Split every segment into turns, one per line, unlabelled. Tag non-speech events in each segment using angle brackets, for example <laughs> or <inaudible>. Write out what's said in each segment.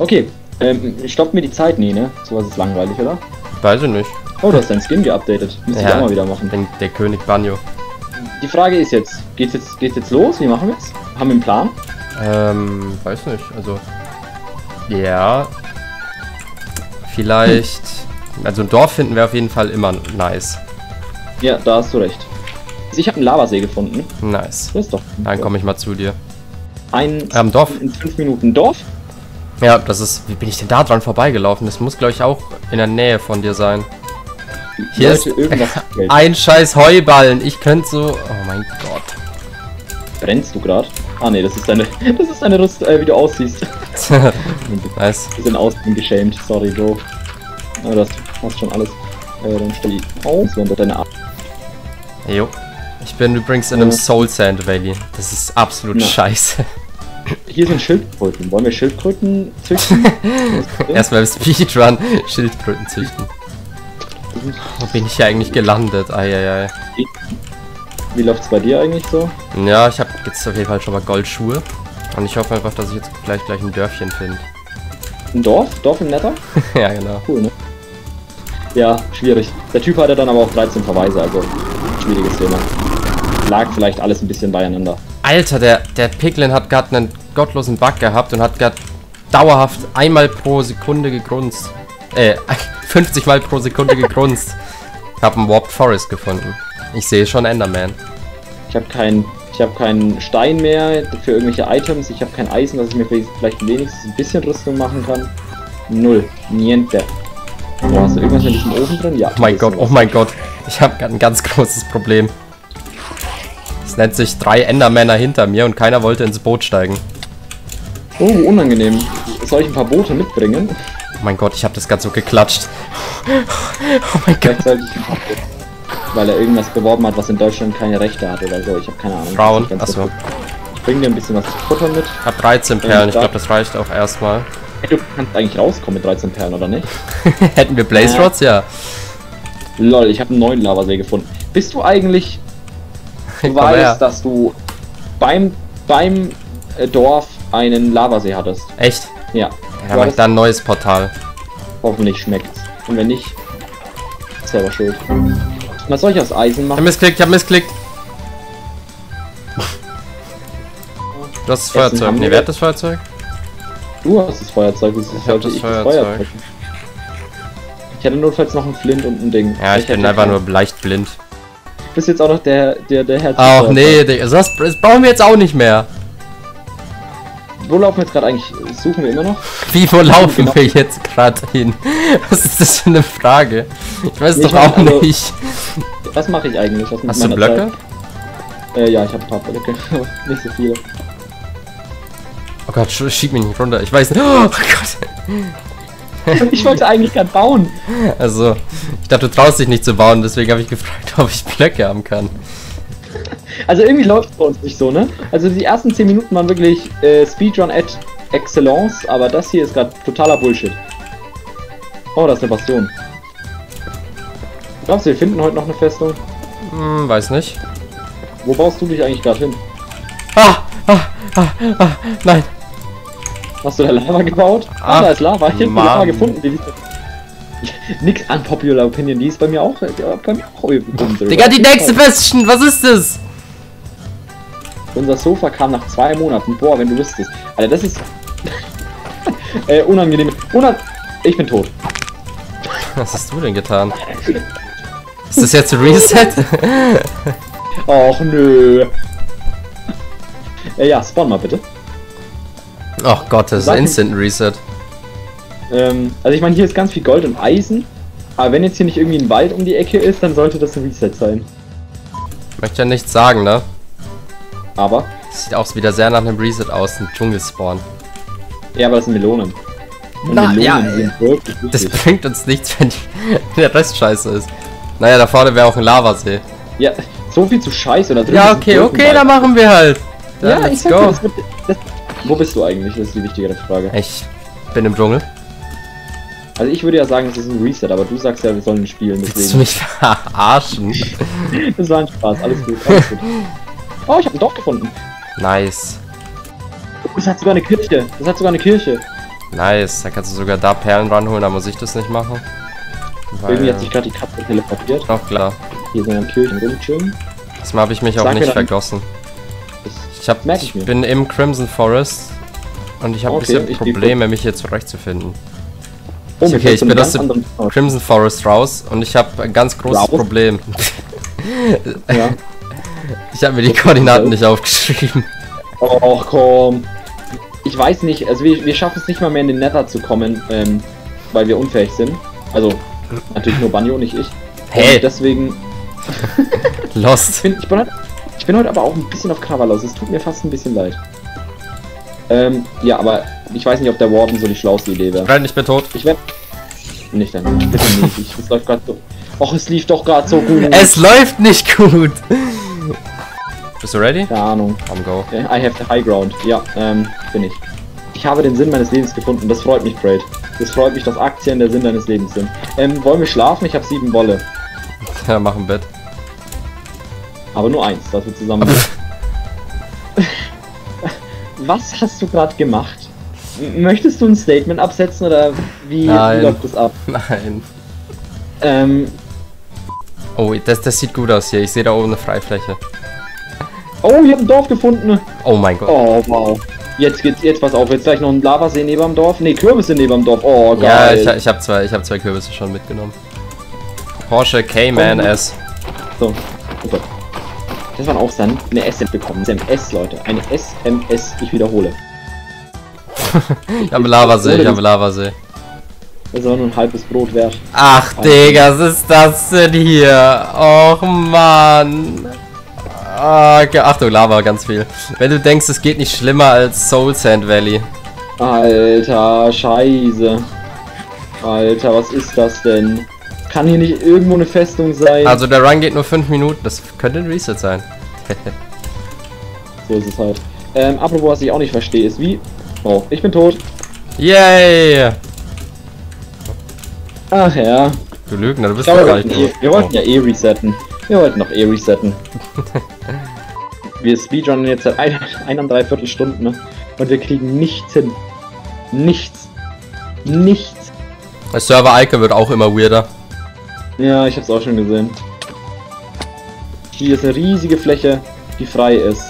Okay, ähm, stoppt mir die Zeit? Nee, ne? Sowas ist langweilig, oder?
Weiß ich nicht.
Oh, du hast dein Skin geupdatet. Müsste ich auch mal wieder machen.
Den, der König Banjo.
Die Frage ist jetzt, geht's jetzt, geht's jetzt los? Wie machen wir's? Haben wir einen Plan?
Ähm, weiß nicht. Also, ja. Vielleicht. Hm. Also ein Dorf finden wir auf jeden Fall immer nice.
Ja, da hast du recht. Ich habe einen Lavasee gefunden.
Nice.
Das ist doch.
Dann komme ich mal zu dir.
Ein
Am Dorf.
in fünf Minuten Dorf.
Ja, das ist. Wie bin ich denn da dran vorbeigelaufen? Das muss, glaube ich, auch in der Nähe von dir sein. Hier
Leute,
ist <laughs> ein scheiß Heuballen. Ich könnte so. Oh mein Gott.
Brennst du gerade? Ah ne, das ist deine, <laughs> das ist deine Rüst, äh, wie du aussiehst. <laughs>
nice.
Wir sind außen geschämt, sorry, Bro. Aber das hast schon alles. Äh, dann stell die aus, wenn du deine Ar
Jo. Ich bin übrigens in einem. Soul Sand Valley. Das ist absolut
Ja.
scheiße.
Hier sind Schildkröten. Wollen wir Schildkröten züchten? <laughs>
Erstmal im Speedrun Schildkröten züchten. Wo bin ich hier eigentlich gelandet? Eieiei.
Wie läuft's bei dir eigentlich so?
Ja, ich habe jetzt auf jeden Fall schon mal Goldschuhe. Und ich hoffe einfach, dass ich jetzt gleich gleich ein Dörfchen finde.
Ein Dorf? Dorf in Netter? <laughs>
ja, genau.
Cool, ne? Ja, schwierig. Der Typ hatte dann aber auch 13 Verweise, also schwieriges Thema. Lag vielleicht alles ein bisschen beieinander.
Alter, der, der Piglin hat gerade einen gottlosen Bug gehabt und hat gerade dauerhaft einmal pro Sekunde gegrunzt. Äh, <laughs> 50 Mal pro Sekunde gegrunzt. Hab einen Warped Forest gefunden. Ich sehe schon Enderman.
Ich habe keinen ich habe keinen Stein mehr für irgendwelche Items. Ich habe kein Eisen, dass ich mir vielleicht wenigstens ein bisschen Rüstung machen kann. Null. Niente. Oh, hast du irgendwas in diesem Ofen drin? Ja.
Oh mein Gott, oh mein Gott. Ich habe ein ganz großes Problem. Es nennt sich drei Endermänner hinter mir und keiner wollte ins Boot steigen.
Oh, unangenehm. Soll ich ein paar Boote mitbringen?
Oh mein Gott, ich habe das gerade so geklatscht. Oh mein Gott.
Vielleicht ich. Weil er irgendwas beworben hat, was in Deutschland keine Rechte hat oder so. Ich habe keine Ahnung.
Frauen,
Ganz
achso.
kurz. Ich bring dir ein bisschen was zu futtern mit.
Ich habe 13 Perlen, ich glaube, das reicht auch erstmal.
Du kannst eigentlich rauskommen mit 13 Perlen, oder nicht? <laughs>
Hätten wir Blaze
Ja.
Rods? Ja.
Lol, ich habe einen neuen Lavasee gefunden. Bist du eigentlich... <laughs> Du
Komm her.
weißt, dass du beim, beim äh, Dorf einen Lavasee hattest.
Echt?
Ja.
Ja, mach
hattest-
da ein neues Portal.
Hoffentlich schmeckt's. Und wenn nicht, selber schuld. Was soll ich aus Eisen
Ich hab
machen?
missklickt, ich hab missklickt. <laughs> Du hast das Feuerzeug.
wir.
wer hat das Feuerzeug?
Du hast das Feuerzeug, das
Ich hab das Feuerzeug.
Ich hätte notfalls noch ein Flint und ein Ding.
Ja, ich bin
hätte
einfach nur leicht blind.
Du bist jetzt auch noch der, der, der Herz.
Ach nee, das, das brauchen wir jetzt auch nicht mehr.
Wo laufen wir jetzt gerade eigentlich? Suchen wir immer noch?
Wie, wo laufen
Genau.
wir jetzt gerade hin? <laughs> Was ist das für eine Frage? Ich weiß
Nee,
doch
ich mein,
auch
also-
nicht.
Was mache ich eigentlich?
Hast du Blöcke?
Zeit? Äh, ja, ich habe ein paar Blöcke. <laughs> nicht so viele.
Oh Gott, sch- schieb mich nicht runter. Ich weiß nicht. Oh Gott. <laughs>
ich wollte eigentlich gerade bauen.
Also, ich dachte, du traust dich nicht zu bauen, deswegen habe ich gefragt, ob ich Blöcke haben kann.
Also irgendwie läuft es bei uns nicht so, ne? Also die ersten 10 Minuten waren wirklich äh, Speedrun at Excellence, aber das hier ist gerade totaler Bullshit. Oh, das ist eine Bastion. Glaubst du, wir finden heute noch eine Festung?
Hm, weiß nicht.
Wo baust du dich eigentlich gerade hin?
Ah, ah, ah, ah, nein.
Hast du da Lava gebaut? Ah,
Ach,
da ist Lava. Ich
Mann.
Lava gefunden. Die <laughs> Nix unpopular Opinion, die ist bei mir auch, bei mir auch drüber.
Digga, die nächste Bastion, was ist das?
Unser Sofa kam nach zwei Monaten. Boah, wenn du wüsstest. Alter, das ist. <laughs> äh, unangenehm. Unan ich bin tot.
Was hast du denn getan? <laughs> Ist das jetzt ein Reset? <laughs>
Och nö. Äh, ja, spawn mal bitte.
Ach Gott, das ist Instant Reset.
Ähm, also ich meine, hier ist ganz viel Gold und Eisen. Aber wenn jetzt hier nicht irgendwie ein Wald um die Ecke ist, dann sollte das ein Reset sein.
Möchte ja nichts sagen, ne?
Aber,
Das sieht auch wieder sehr nach einem Reset aus, ein Dschungelspawn.
ja, aber das sind Melonen. Und
Na,
Melonen
ja,
sind wirklich <laughs>
Das bringt uns nichts, wenn <laughs> der Rest scheiße ist. Naja, da vorne wäre auch ein Lavasee.
Ja, so viel zu scheiße da drin.
Ja, okay, okay, dann machen wir halt. Dann
Ja, ich
let's
dir,
go.
das wird, das, Wo bist du eigentlich? Das ist die wichtigere Frage.
Ich bin im Dschungel.
Also ich würde ja sagen, es ist ein Reset, aber du sagst ja, wir sollen spielen,
Willst du
deswegen.
mich <laughs> verarschen?
Das war ein Spaß, alles gut, alles gut. Oh, ich habe ein Dorf gefunden.
Nice.
Oh, das hat sogar eine Kirche. Das hat sogar eine Kirche.
Nice, da kannst du sogar da Perlen ranholen, da muss ich das nicht machen.
Irgendwie hat sich gerade die Katze teleportiert.
Auch klar.
Hier sind ein Kirchen rumchillen.
Diesmal habe ich mich auch
Sag mir
nicht
dann-
vergossen. Ich, hab, ich
ich
bin im Crimson Forest und ich habe
Okay,
ein bisschen Probleme, mich hier zurechtzufinden.
Oh,
Okay,
fällt
ich bin aus dem Crimson Forest raus und ich habe ein ganz großes
Raus?
Problem.
Ja. <laughs>
Ich habe mir die Koordinaten nicht aufgeschrieben.
Och komm. Ich weiß nicht, also wir, wir schaffen es nicht mal mehr in den Nether zu kommen, ähm, weil wir unfähig sind. Also, natürlich nur Banjo, nicht ich.
Hey.
Und deswegen, <laughs>
Lost.
ich bin, ich, bin heute, ich bin heute aber auch ein bisschen auf Cover los. Es tut mir fast ein bisschen leid. Ähm, ja, aber ich weiß nicht, ob der Warden so die schlauste Idee wäre.
Nein, ich bin tot.
Ich werde Nicht dann. Bitte nicht. Ich, <laughs> es läuft gerade so. Och, es lief doch gerade so gut.
Es läuft nicht gut. Bist du ready?
Keine Ahnung.
Am Go.
I have the high ground. Ja, ähm, bin ich. Ich habe den Sinn meines Lebens gefunden. Das freut mich, Braid. Das freut mich, dass Aktien der Sinn deines Lebens sind. Ähm, wollen wir schlafen? Ich habe sieben Wolle. <laughs>
Ja, mach ein Bett.
Aber nur eins, dass wir zusammen. <laughs> Was hast du gerade gemacht? Möchtest du ein Statement absetzen oder wie, wie läuft das ab?
Nein.
Ähm,
Oh, das, das sieht gut aus hier. Ich sehe da oben eine Freifläche.
Oh, ich habe ein Dorf gefunden.
Oh mein Gott.
Oh, wow. Jetzt geht's jetzt pass auf. Jetzt gleich noch ein Lavasee neben dem Dorf. Ne, Kürbisse neben dem Dorf. Oh,
ja,
geil.
ich, ich habe zwei, ich hab zwei Kürbisse schon mitgenommen. Porsche Cayman
Oh.
S.
So, super. Das waren auch dann eine SMS bekommen. SMS, Leute. Eine SMS, ich wiederhole. <laughs>
Ich habe Lavasee, ich habe Lavasee.
Das ist aber nur ein halbes Brot wert.
Ach, Digga, was ist das denn hier? Och, Mann. Ah, Achtung, Lava, ganz viel. Wenn du denkst, es geht nicht schlimmer als Soul Sand Valley.
Alter, scheiße. Alter, was ist das denn? Kann hier nicht irgendwo eine Festung sein?
Also der Run geht nur 5 Minuten, das könnte ein Reset sein. <laughs>
so ist es halt. Ähm, apropos, was ich auch nicht verstehe, ist wie... Oh, ich bin tot.
Yay!
Ach ja.
Du Lügner, du bist doch
wir
gar nicht tot.
wir wollten
Oh.
ja eh resetten. Wir wollten noch eh resetten. <laughs> wir speedrunnen jetzt seit ein, eineinhalb Viertelstunden ne? und wir kriegen nichts hin. Nichts. Nichts.
Der Server-Icon wird auch immer weirder.
Ja, ich hab's auch schon gesehen. Hier ist eine riesige Fläche, die frei ist.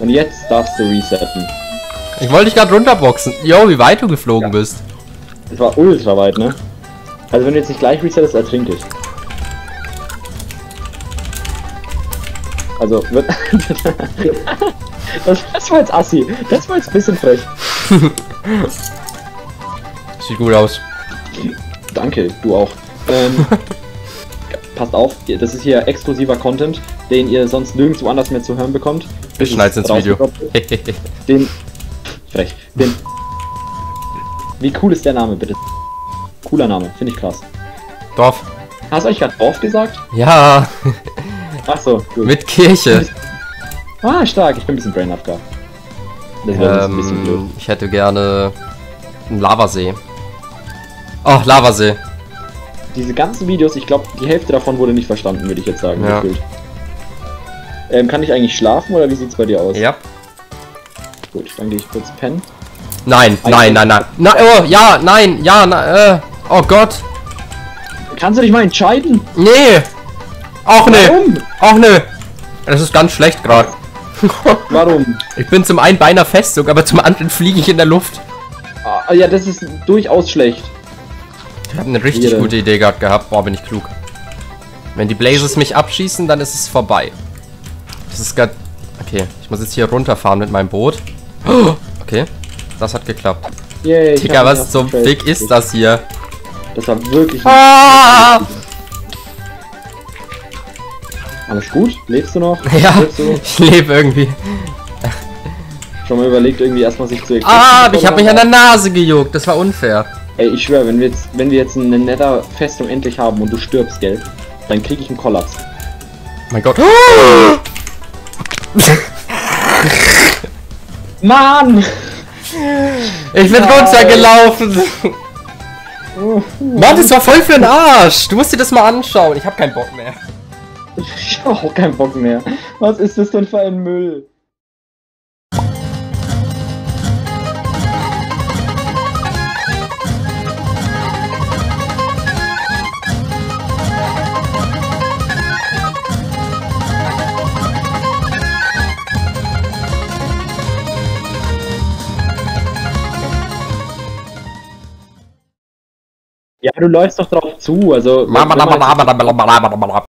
Und jetzt darfst du resetten.
Ich wollte dich gerade runterboxen. Jo, wie weit du geflogen
Ja.
bist.
Das war ultra weit, ne? Also wenn du jetzt nicht gleich resettest, ertrink ich. Also wird. das, <laughs> das war jetzt assi. Das war jetzt ein bisschen frech. <laughs>
Sieht gut aus.
Danke, du auch. Ähm, <laughs> passt auf, das ist hier exklusiver Content, den ihr sonst nirgendwo anders mehr zu hören bekommt.
Ich schneid's ins Video.
Den. Frech. Den. Wie cool ist der Name, bitte? Cooler Name, finde ich krass.
Dorf.
Hast du euch gerade Dorf gesagt?
Ja,
Achso, gut.
mit Kirche.
Ah, stark, ich bin ein bisschen Brain AFK. Das wäre ein bisschen blöd.
Ähm, ich hätte gerne einen Lavasee. Oh, Lavasee.
Diese ganzen Videos, ich glaube, die Hälfte davon wurde nicht verstanden, würde ich jetzt sagen.
Ja.
gefühlt. Ähm, kann ich eigentlich schlafen oder wie sieht's bei dir aus?
Ja.
Gut, dann gehe ich kurz pennen.
Nein, nein, nein, nein. Na, oh, ja, nein, ja, na, äh. Oh Gott.
Kannst du dich mal entscheiden?
Nee. Auch nee.
Warum?
Auch nee. Das ist ganz schlecht gerade. <laughs>
Warum?
Ich bin zum einen bei einer Festung, aber zum anderen fliege ich in der Luft.
Ah, ja, das ist durchaus schlecht.
Ich habe eine richtig
denn?
gute Idee gehabt gehabt. Boah, bin ich klug. Wenn die Blazes mich abschießen, dann ist es vorbei. Das ist gerade... Okay, ich muss jetzt hier runterfahren mit meinem Boot. Oh, Okay, das hat geklappt.
Yay, ich
Digga, was zum
Trail
ist das hier?
Das war wirklich
Ah!
Alles gut. Lebst du noch? <laughs>
Ja,
du?
ich lebe irgendwie.
Schon mal überlegt, irgendwie erstmal sich zu
Ah, ich habe mich an der Nase gejuckt. Das war unfair.
Ey, ich schwöre, wenn wir jetzt, wenn wir jetzt eine Nether-Festung endlich haben und du stirbst, gell, dann krieg ich einen Kollaps.
Mein Gott. <laughs>
Mann!
Ich bin runtergelaufen. Mann, das war voll für den Arsch. Du musst dir das mal anschauen. Ich habe keinen Bock mehr. <laughs>
Ich hab auch keinen Bock mehr. Was ist das denn für ein Müll? Ja, du läufst doch drauf zu, also.